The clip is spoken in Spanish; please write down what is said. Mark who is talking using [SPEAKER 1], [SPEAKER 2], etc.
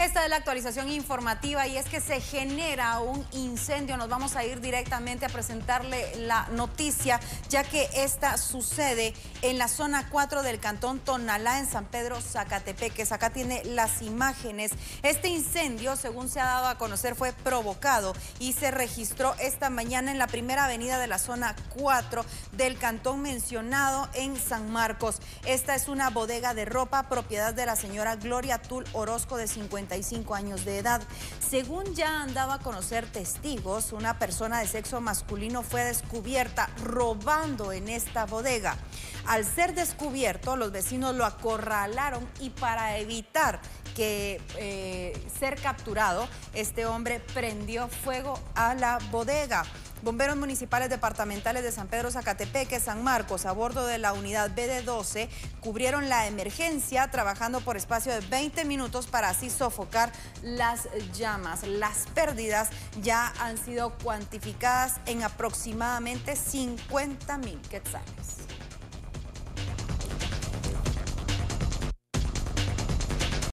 [SPEAKER 1] Esta es la actualización informativa y es que se genera un incendio. Nos vamos a ir directamente a presentarle la noticia, ya que esta sucede en la zona 4 del cantón Tonalá, en San Pedro Zacatepeques. Acá tiene las imágenes. Este incendio, según se ha dado a conocer, fue provocado y se registró esta mañana en la primera avenida de la zona 4 del cantón mencionado en San Marcos. Esta es una bodega de ropa propiedad de la señora Gloria Tul Orozco de 50 años de edad. Según ya han dado a conocer testigos, una persona de sexo masculino fue descubierta robando en esta bodega. Al ser descubierto, los vecinos lo acorralaron y para evitar que eh, ser capturado, este hombre prendió fuego a la bodega. Bomberos municipales departamentales de San Pedro Zacatepeque, San Marcos, a bordo de la unidad BD12, cubrieron la emergencia trabajando por espacio de 20 minutos para así sofocar las llamas. Las pérdidas ya han sido cuantificadas en aproximadamente 50 mil quetzales.